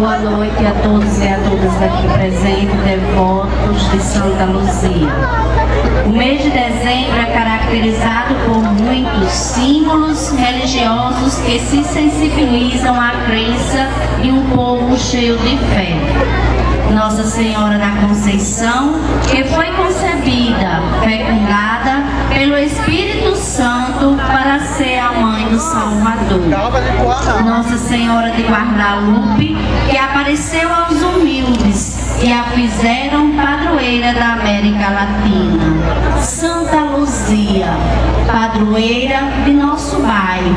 Boa noite a todos e a todas aqui presentes, devotos de Santa Luzia. O mês de dezembro é caracterizado por muitos símbolos religiosos que se sensibilizam à crença de um povo cheio de fé. Nossa Senhora da Conceição, que foi concebida, fecundada pelo Espírito Santo para ser Salvador. Nossa Senhora de Guadalupe, que apareceu aos humildes e a fizeram padroeira da América Latina. Santa Luzia, padroeira de nosso bairro,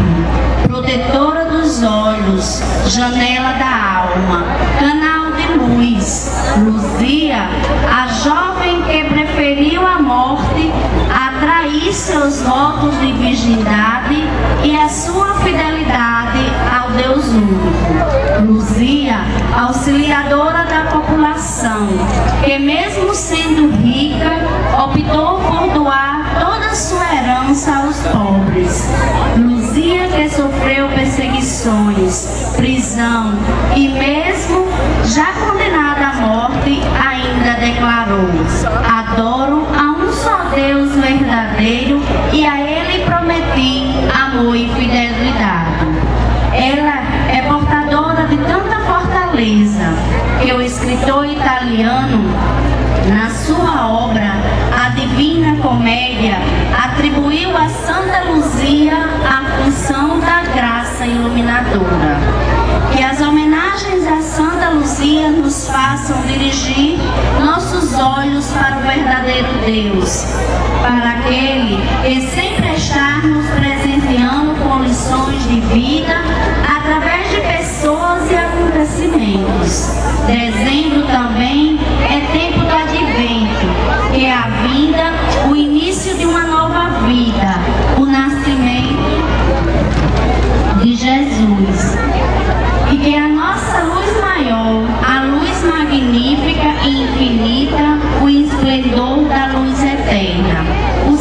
protetora dos olhos, janela da alma, canal de luz. Luzia, a jovem que preferiu a morte a trair seus votos de virgindade prisão e mesmo já condenada à morte, ainda declarou: Adoro a um só Deus verdadeiro e a Ele prometi amor e fidelidade. Ela é portadora de tanta fortaleza que o escritor italiano, na sua obra A Divina Comédia, iluminadora. Que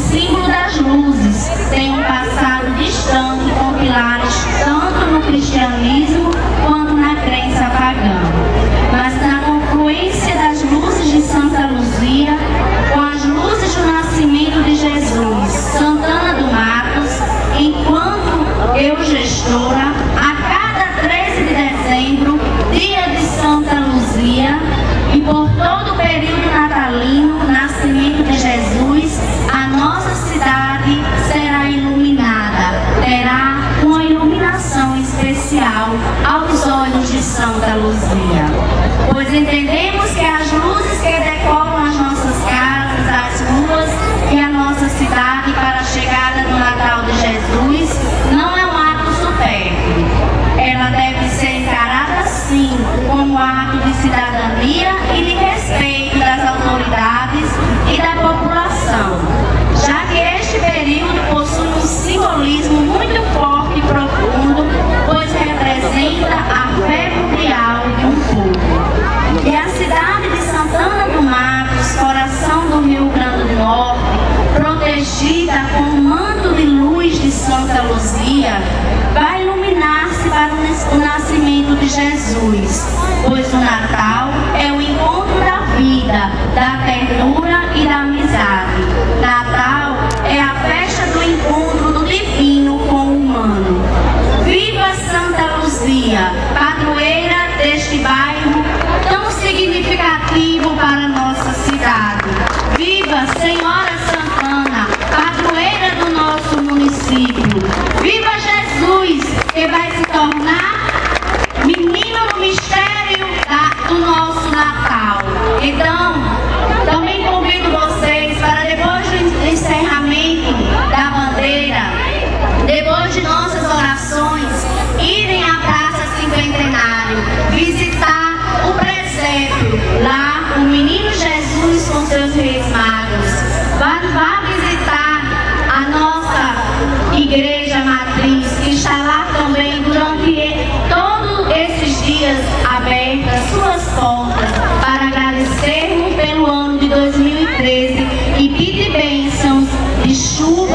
símbolo das luzes. Tem um passado distante com pilares tanto no cristianismo protegida com o manto de luz de Santa Luzia, vai iluminar-se para o nascimento de Jesus, pois o Natal é o encontro da vida, da ternura e da amizade. Natal é a festa do encontro do divino com o humano. Viva Santa Luzia, padroeira deste bairro tão significativo para nossa cidade. Viva Senhora Viva Jesus, que vai se tornar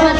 สวั